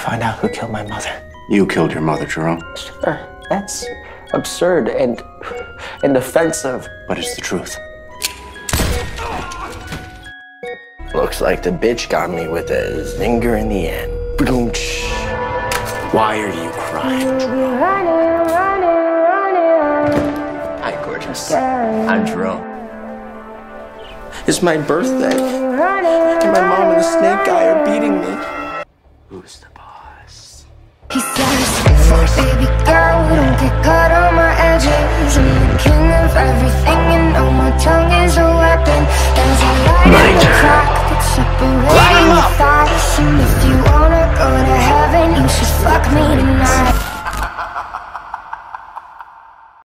find out who killed my mother? You killed your mother, Jerome. Sure, that's absurd and and offensive. But it's the truth. Looks like the bitch got me with a zinger in the end. Boom. Why are you crying, Jerome? Hi, gorgeous. I'm Jerome. It's my birthday, and my mom and the snake guy are beating me. Who's the boss? He says, baby girl, don't get caught on my edges. I'm the king of everything, and you know my tongue is a weapon. There's a light on the clock that's separating your thighs, and if you wanna go to